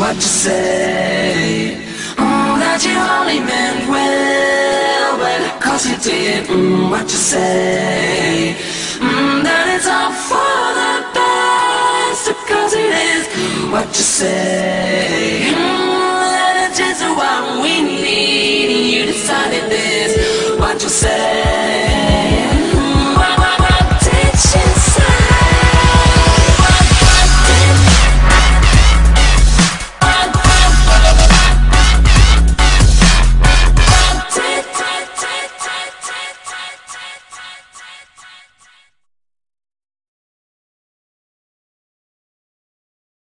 what you say. Mm, that you only meant well, but cause you did, mm, what you say. Mm, that it's all for the best, cause it is what you say. Mm, that it's just what we need, you decided this, what you say.